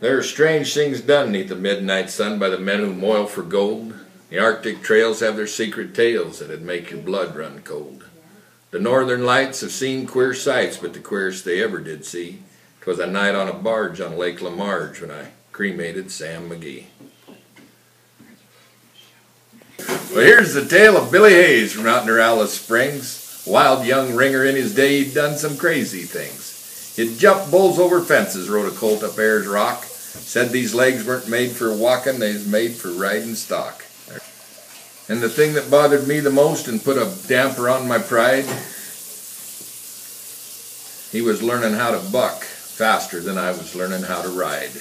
There are strange things done neath the midnight sun by the men who moil for gold. The Arctic trails have their secret tales that'd make your blood run cold. The northern lights have seen queer sights, but the queerest they ever did see 'twas a night on a barge on Lake Lamarge when I cremated Sam McGee. Well, here's the tale of Billy Hayes from out near Alice Springs. Wild young ringer in his day, he'd done some crazy things. He'd jumped bulls over fences, rode a colt up Ayers Rock, said these legs weren't made for walking, they was made for riding stock. And the thing that bothered me the most and put a damper on my pride, he was learning how to buck faster than I was learning how to ride.